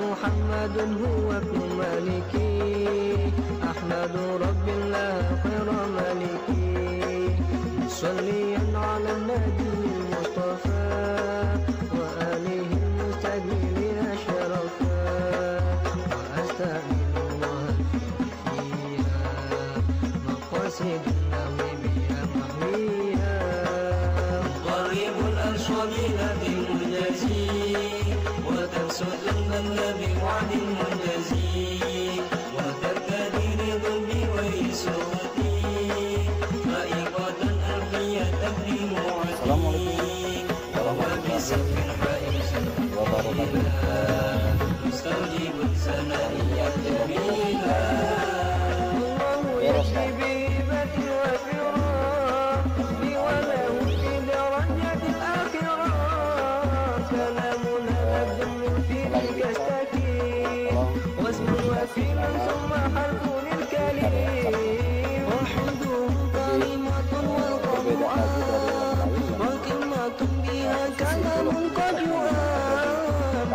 محمد هو ابن مالكي أحمد رب الله خير مالكي صليا على النبي المصطفى وآله المستجملين شرفا وأستعين الله فيها مقاصد بها محويها قريب الأشواق بالمجازي وتنسد سلم النبي عن المنتزين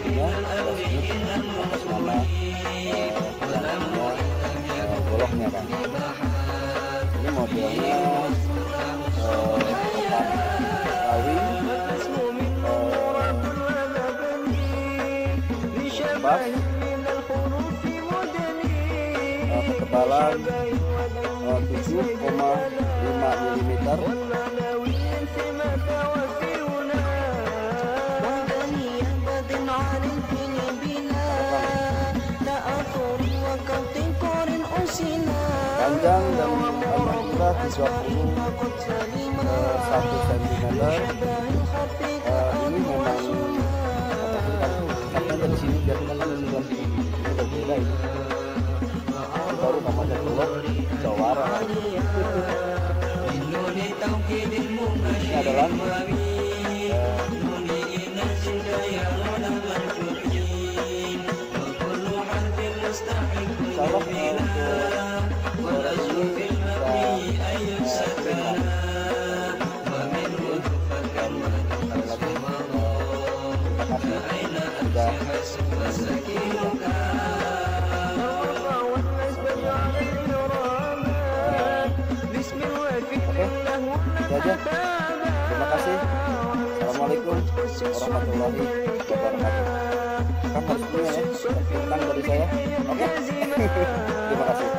ini sama uh, bolongnya kan ini modelnya kawin lepas 7,5 mm panjang dan alhamdulillah di suatu eh, satu sentimeter. Eh, ini memang eh, karena dari sini dia kan menunjukkan ini berbeda ini baru namanya blok jawara. Ini adalah sudah oke itu aja. Terima kasih. Assalamualaikum warahmatullahi wabarakatuh. Kan harus punya ya tentang dari saya. Oke. Terima kasih.